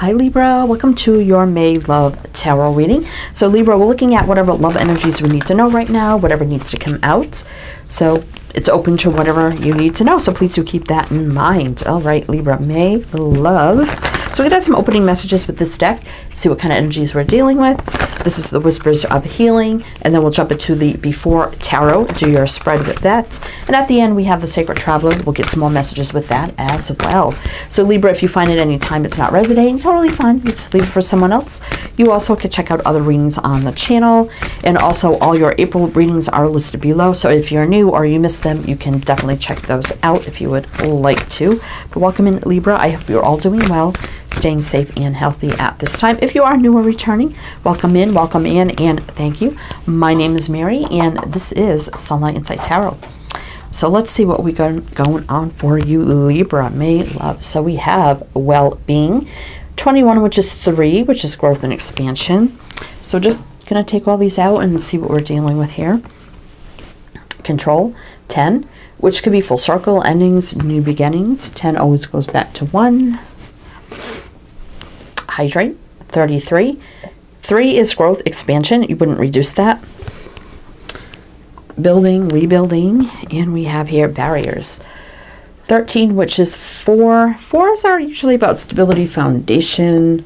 Hi Libra, welcome to your May Love Tarot reading. So Libra, we're looking at whatever love energies we need to know right now, whatever needs to come out. So it's open to whatever you need to know. So please do keep that in mind. All right, Libra, May Love. So we got some opening messages with this deck, see what kind of energies we're dealing with. This is the Whispers of Healing, and then we'll jump into the Before Tarot, do your spread with that. And at the end, we have the Sacred Traveler. We'll get some more messages with that as well. So Libra, if you find at any time it's not resonating, totally fine. You just leave it for someone else. You also can check out other readings on the channel, and also all your April readings are listed below. So if you're new or you missed them, you can definitely check those out if you would like to. But welcome in Libra. I hope you're all doing well staying safe and healthy at this time. If you are new or returning, welcome in, welcome in, and thank you. My name is Mary, and this is Sunlight Insight Tarot. So let's see what we got going on for you, Libra, May love. So we have well-being, 21, which is 3, which is growth and expansion. So just going to take all these out and see what we're dealing with here. Control, 10, which could be full circle, endings, new beginnings. 10 always goes back to 1 hydrate, 33. 3 is growth, expansion. You wouldn't reduce that. Building, rebuilding, and we have here barriers. 13, which is 4. 4s are usually about stability, foundation.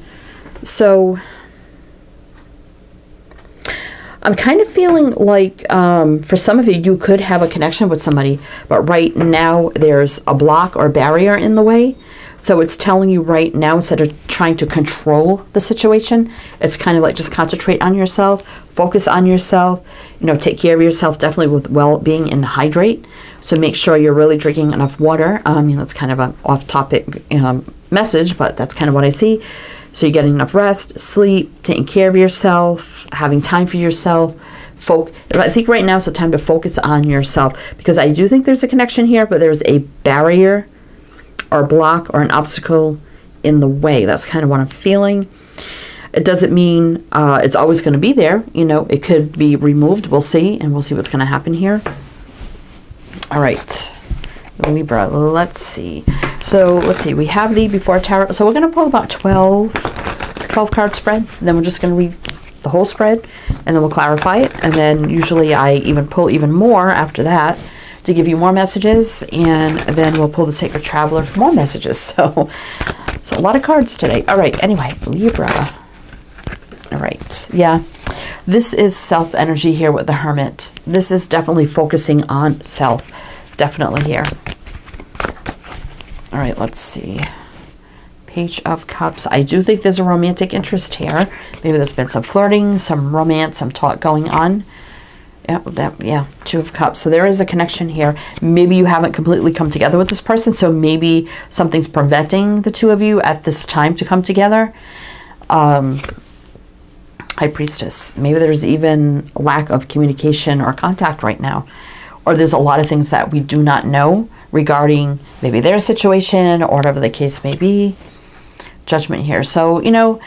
So I'm kind of feeling like um, for some of you, you could have a connection with somebody, but right now there's a block or barrier in the way. So it's telling you right now, instead of trying to control the situation, it's kind of like just concentrate on yourself, focus on yourself, you know, take care of yourself, definitely with well-being and hydrate. So make sure you're really drinking enough water. Um, you know, it's kind of an off-topic um, message, but that's kind of what I see. So you're getting enough rest, sleep, taking care of yourself, having time for yourself. Folk, I think right now is the time to focus on yourself because I do think there's a connection here, but there's a barrier or a block or an obstacle in the way. That's kind of what I'm feeling. It doesn't mean uh, it's always going to be there. You know, it could be removed. We'll see, and we'll see what's going to happen here. All right, Libra, let's see. So let's see, we have the Before Tarot. So we're going to pull about 12, 12 card spread. Then we're just going to read the whole spread, and then we'll clarify it. And then usually I even pull even more after that to give you more messages, and then we'll pull the Sacred Traveler for more messages. So, so a lot of cards today. All right, anyway, Libra. All right, yeah. This is self energy here with the Hermit. This is definitely focusing on self. Definitely here. All right, let's see. Page of Cups. I do think there's a romantic interest here. Maybe there's been some flirting, some romance, some talk going on. Yeah, that yeah, two of cups. So there is a connection here. Maybe you haven't completely come together with this person, so maybe something's preventing the two of you at this time to come together. Um, High Priestess. Maybe there's even lack of communication or contact right now. Or there's a lot of things that we do not know regarding maybe their situation or whatever the case may be. Judgment here. So, you know,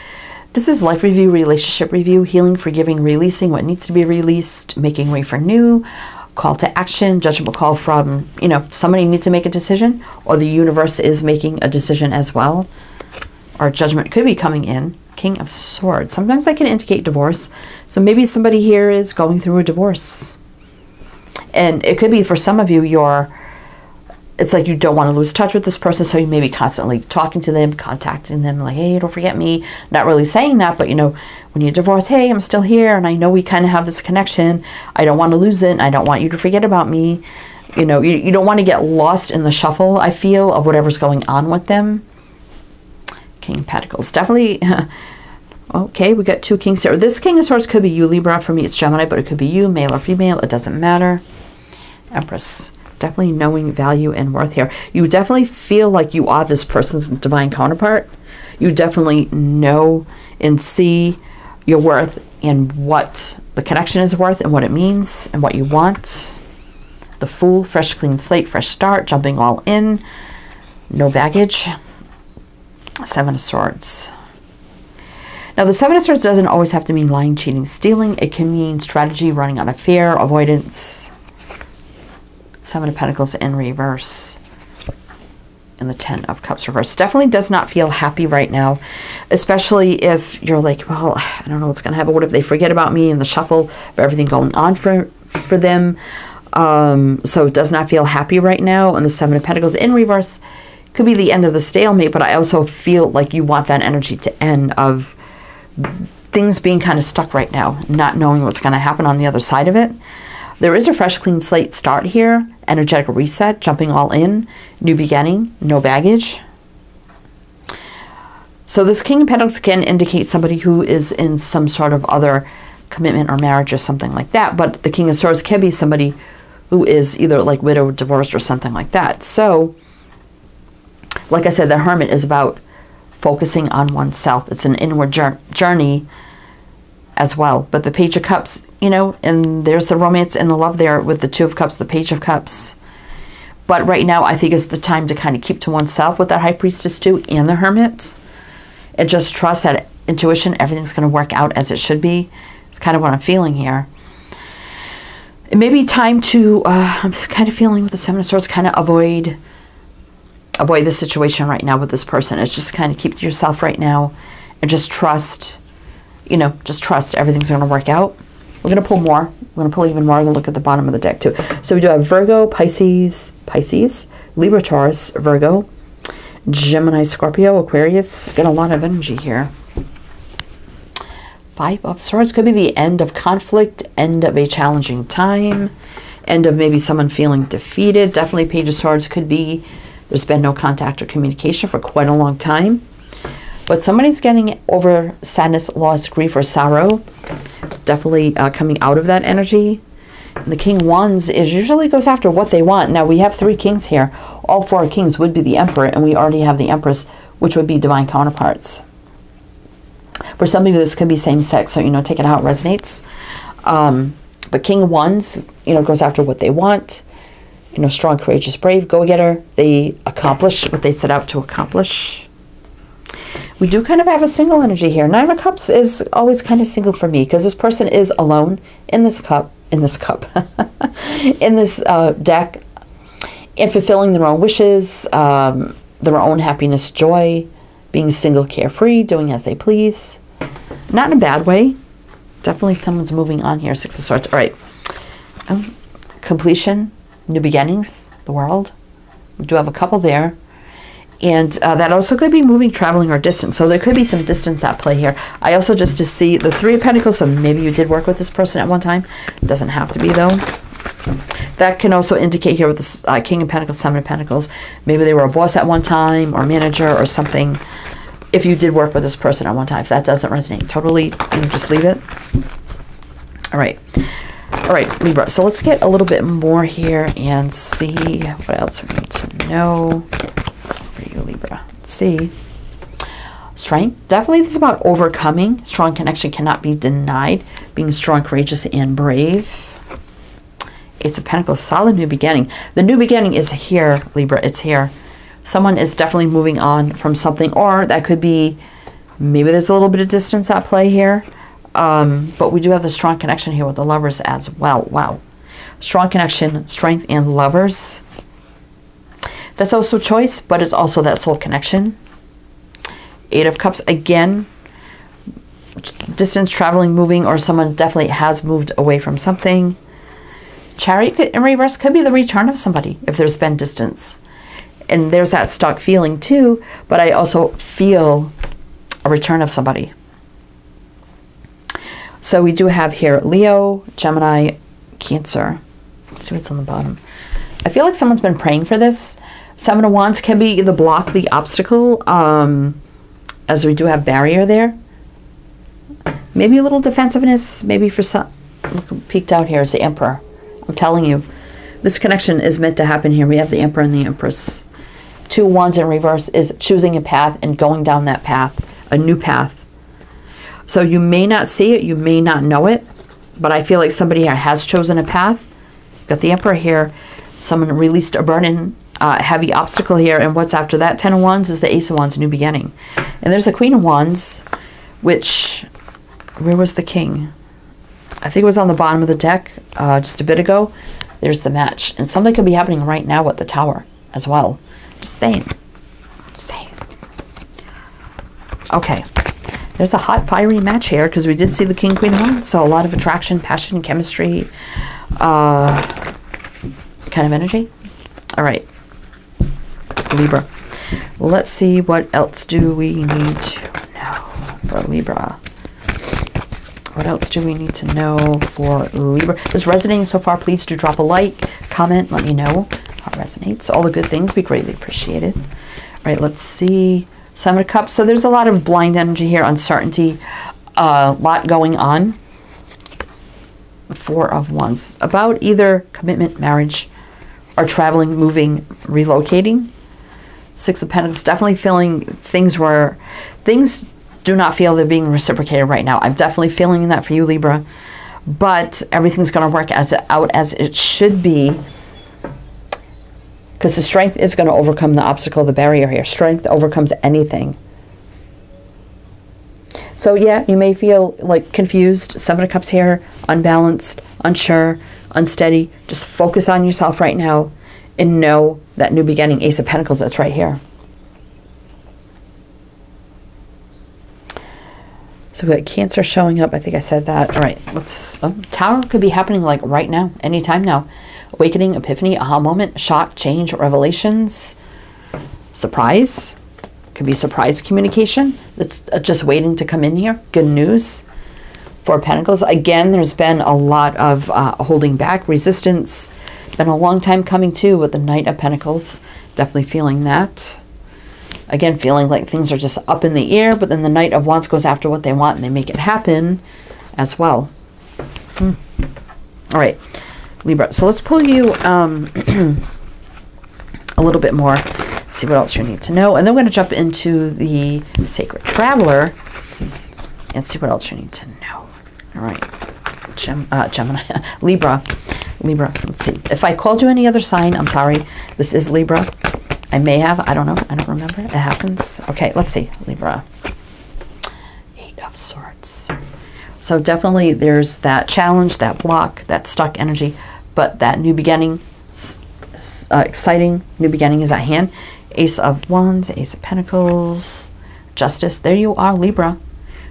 this is life review, relationship review, healing, forgiving, releasing what needs to be released, making way for new, call to action, judgment call from, you know, somebody needs to make a decision or the universe is making a decision as well. Or judgment could be coming in. King of Swords. Sometimes I can indicate divorce. So maybe somebody here is going through a divorce. And it could be for some of you, you're it's like you don't want to lose touch with this person, so you may be constantly talking to them, contacting them, like, hey, don't forget me. Not really saying that, but you know, when you divorce, hey, I'm still here, and I know we kind of have this connection. I don't want to lose it. and I don't want you to forget about me. You know, you, you don't want to get lost in the shuffle, I feel, of whatever's going on with them. King of Pentacles. Definitely. okay, we got two kings here. This King of Swords could be you, Libra. For me, it's Gemini, but it could be you, male or female. It doesn't matter. Empress definitely knowing value and worth here. You definitely feel like you are this person's divine counterpart. You definitely know and see your worth and what the connection is worth and what it means and what you want. The Fool, fresh, clean slate, fresh start, jumping all in, no baggage. Seven of Swords. Now, the Seven of Swords doesn't always have to mean lying, cheating, stealing. It can mean strategy, running out of fear, avoidance, Seven of Pentacles in reverse. and the Ten of Cups reversed. Definitely does not feel happy right now, especially if you're like, well, I don't know what's going to happen. What if they forget about me and the shuffle of everything going on for for them? Um, so it does not feel happy right now. And the Seven of Pentacles in reverse could be the end of the stalemate, but I also feel like you want that energy to end of things being kind of stuck right now, not knowing what's going to happen on the other side of it. There is a fresh, clean slate start here, energetic reset, jumping all in, new beginning, no baggage. So this King of Pentacles can indicate somebody who is in some sort of other commitment or marriage or something like that. But the King of Swords can be somebody who is either like widowed, divorced, or something like that. So, like I said, the Hermit is about focusing on oneself. It's an inward journey as well. But the Page of Cups, you know, and there's the romance and the love there with the Two of Cups, the Page of Cups. But right now, I think is the time to kind of keep to oneself with that High Priestess too and the Hermit. And just trust that intuition, everything's going to work out as it should be. It's kind of what I'm feeling here. It may be time to, uh, I'm kind of feeling with the Seven of Swords, kind of avoid avoid the situation right now with this person. It's just kind of keep to yourself right now and just trust you know, just trust everything's going to work out. We're going to pull more. We're going to pull even more. We'll look at the bottom of the deck too. So we do have Virgo, Pisces, Pisces, Libra, Taurus, Virgo, Gemini, Scorpio, Aquarius. Got a lot of energy here. Five of Swords could be the end of conflict, end of a challenging time, end of maybe someone feeling defeated. Definitely Page of Swords could be there's been no contact or communication for quite a long time. But somebody's getting over sadness, loss, grief, or sorrow. Definitely uh, coming out of that energy. The King Wands is usually goes after what they want. Now we have three kings here. All four kings would be the Emperor, and we already have the Empress, which would be divine counterparts. For some of you, this could be same sex, so you know, take it it resonates. Um, but King Wands, you know, goes after what they want. You know, strong, courageous, brave, go-getter. They accomplish what they set out to accomplish. We do kind of have a single energy here. Nine of Cups is always kind of single for me because this person is alone in this cup, in this cup, in this uh, deck, and fulfilling their own wishes, um, their own happiness, joy, being single, carefree, doing as they please. Not in a bad way. Definitely someone's moving on here. Six of Swords. All right. Um, completion, new beginnings, the world. We do have a couple there. And uh, that also could be moving, traveling, or distance. So there could be some distance at play here. I also just to see the Three of Pentacles, so maybe you did work with this person at one time. Doesn't have to be, though. That can also indicate here with the uh, King of Pentacles, Seven of Pentacles. Maybe they were a boss at one time, or manager, or something. If you did work with this person at one time. If that doesn't resonate, totally you just leave it. All right. All right, Libra. So let's get a little bit more here and see what else we need to know for you, Libra. Let's see. Strength. Definitely this is about overcoming. Strong connection cannot be denied. Being strong, courageous, and brave. Ace of Pentacles, solid new beginning. The new beginning is here, Libra. It's here. Someone is definitely moving on from something, or that could be maybe there's a little bit of distance at play here. Um, but we do have a strong connection here with the lovers as well. Wow. Strong connection, strength, and lovers. That's also choice, but it's also that soul connection. Eight of Cups, again, distance, traveling, moving, or someone definitely has moved away from something. Chariot in reverse could be the return of somebody if there's been distance. And there's that stuck feeling too, but I also feel a return of somebody. So we do have here Leo, Gemini, Cancer. Let's see what's on the bottom. I feel like someone's been praying for this. Seven of Wands can be the block, the obstacle, um, as we do have barrier there. Maybe a little defensiveness, maybe for some, look, peeked out here is the Emperor. I'm telling you, this connection is meant to happen here. We have the Emperor and the Empress. Two Wands in reverse is choosing a path and going down that path, a new path. So you may not see it, you may not know it, but I feel like somebody has chosen a path. Got the Emperor here. Someone released a burden uh, heavy obstacle here. And what's after that? Ten of Wands is the Ace of Wands, New Beginning. And there's a Queen of Wands, which, where was the King? I think it was on the bottom of the deck uh, just a bit ago. There's the match. And something could be happening right now with the Tower as well. Just saying. Just saying. Okay. There's a hot, fiery match here because we did see the King, Queen, of Wands, So a lot of attraction, passion, chemistry, uh, kind of energy. All right. Libra. Let's see what else do we need to know for Libra. What else do we need to know for Libra? Is resonating so far? Please do drop a like, comment, let me know how it resonates. All the good things, we greatly appreciate it. All right, let's see. Seven of Cups. So there's a lot of blind energy here, uncertainty, a uh, lot going on. Four of Wands. About either commitment, marriage, or traveling, moving, relocating. Six of Pentacles. Definitely feeling things were, things do not feel they're being reciprocated right now. I'm definitely feeling that for you, Libra. But everything's going to work as out as it should be because the strength is going to overcome the obstacle, the barrier here. Strength overcomes anything. So yeah, you may feel like confused, seven of cups here, unbalanced, unsure, unsteady. Just focus on yourself right now and know that new beginning, ace of pentacles, that's right here. So we got Cancer showing up. I think I said that. All right, let's. Um, tower could be happening like right now, anytime now. Awakening, epiphany, aha moment, shock, change, revelations, surprise. Could be surprise communication that's uh, just waiting to come in here. Good news. Four Pentacles. Again, there's been a lot of uh, holding back, resistance. Been a long time coming too with the Knight of Pentacles. Definitely feeling that. Again, feeling like things are just up in the air, but then the Knight of Wands goes after what they want and they make it happen as well. Hmm. All right. Libra. So let's pull you um, a little bit more, see what else you need to know. And then we're going to jump into the Sacred Traveler and see what else you need to know. All right. Gem, uh, Gemini. Libra. Libra. Let's see. If I called you any other sign, I'm sorry. This is Libra. I may have. I don't know. I don't remember. It happens. Okay, let's see. Libra. Eight of Swords. So definitely there's that challenge, that block, that stuck energy but that new beginning, uh, exciting new beginning is at hand. Ace of Wands, Ace of Pentacles, Justice. There you are, Libra.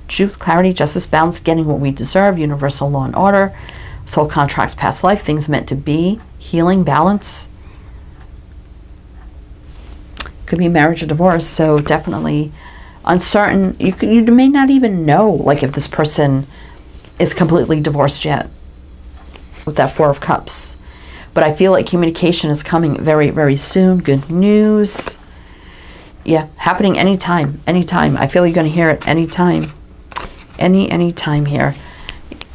Truth, clarity, justice, balance, getting what we deserve, universal law and order, soul contracts, past life, things meant to be, healing, balance. Could be marriage or divorce, so definitely uncertain. You, could, you may not even know, like, if this person is completely divorced yet with that Four of Cups. But I feel like communication is coming very, very soon. Good news. Yeah, happening anytime, anytime. I feel you're going to hear it anytime. Any, any time here.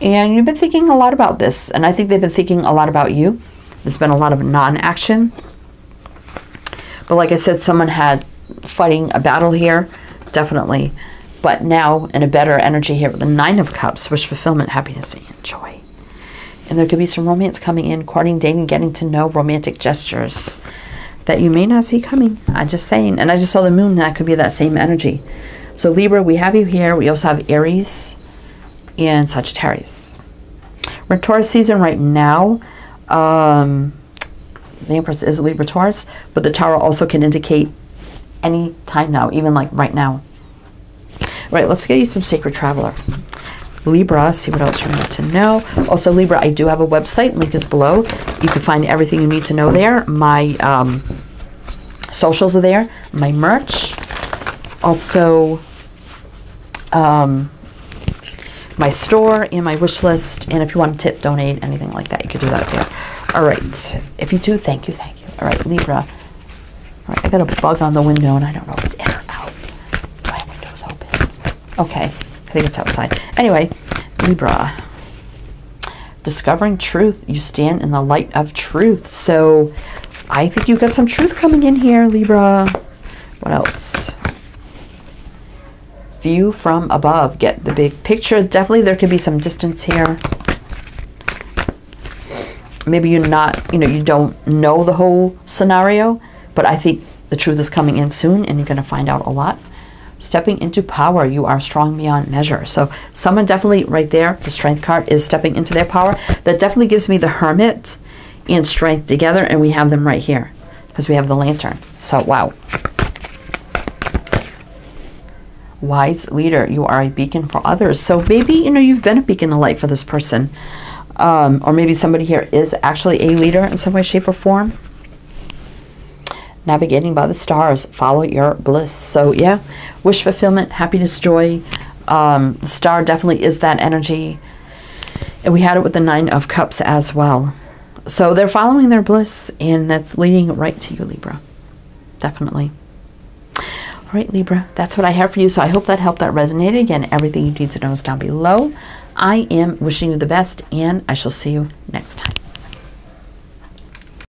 And you've been thinking a lot about this. And I think they've been thinking a lot about you. There's been a lot of non-action. But like I said, someone had fighting a battle here. Definitely. But now in a better energy here with the Nine of Cups, wish fulfillment, happiness, and joy. And there could be some romance coming in, courting, dating, getting to know, romantic gestures that you may not see coming. I'm just saying. And I just saw the moon. That could be that same energy. So Libra, we have you here. We also have Aries and Sagittarius. We're in Taurus season right now. Um, the Empress is Libra Taurus, but the Tower also can indicate any time now, even like right now. Right, let's get you some Sacred Traveler. Libra, see what else you need to know. Also, Libra, I do have a website. Link is below. You can find everything you need to know there. My um, socials are there. My merch. Also, um, my store and my wish list. And if you want to tip, donate, anything like that, you could do that there. All right. If you do, thank you, thank you. All right, Libra. All right, I got a bug on the window, and I don't know if it's in or out. My window's open. Okay. I think it's outside. Anyway, Libra. Discovering truth. You stand in the light of truth. So I think you've got some truth coming in here, Libra. What else? View from above. Get the big picture. Definitely there could be some distance here. Maybe you're not, you know, you don't know the whole scenario, but I think the truth is coming in soon and you're going to find out a lot stepping into power. You are strong beyond measure. So someone definitely right there, the strength card is stepping into their power. That definitely gives me the hermit and strength together. And we have them right here because we have the lantern. So, wow. Wise leader. You are a beacon for others. So maybe, you know, you've been a beacon of light for this person. Um, or maybe somebody here is actually a leader in some way, shape, or form. Navigating by the stars, follow your bliss. So, yeah, wish fulfillment, happiness, joy. Um, the star definitely is that energy. And we had it with the Nine of Cups as well. So they're following their bliss, and that's leading right to you, Libra. Definitely. All right, Libra, that's what I have for you. So I hope that helped, that resonated. Again, everything you need to know is down below. I am wishing you the best, and I shall see you next time.